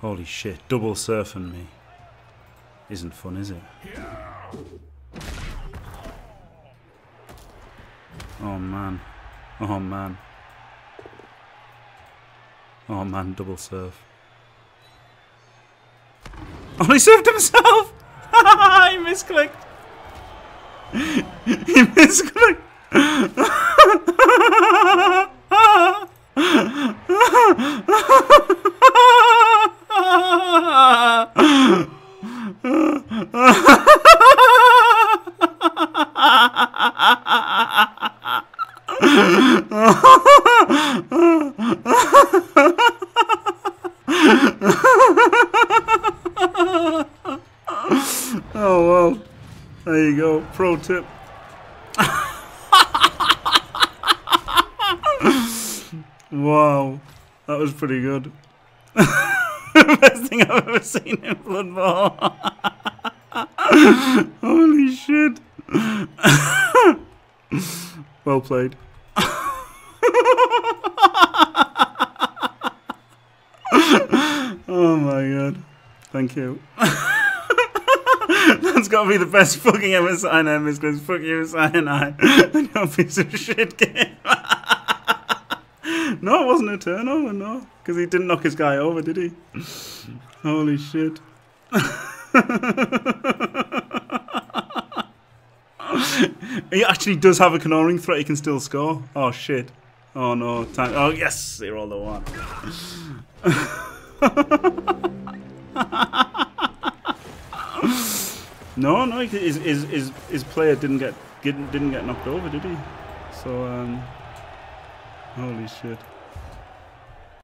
Holy shit, double surfing me. Isn't fun, is it? Oh man. Oh man. Oh man, double surf. Oh, he surfed himself! he misclicked! he misclicked! oh well. There you go. Pro tip. wow. That was pretty good. Best thing I've ever seen in Bowl. Holy shit. well played. oh my god. Thank you. That's got to be the best fucking ever sign ever because fuck you, cyanide. Your piece of shit game. No, it wasn't a turnover, no. Because he didn't knock his guy over, did he? Holy shit. he actually does have a canoring threat, he can still score. Oh shit. Oh no. Time. Oh yes, they rolled the one. no, no, his, his, his, his player didn't get didn't get knocked over, did he? So um, holy shit.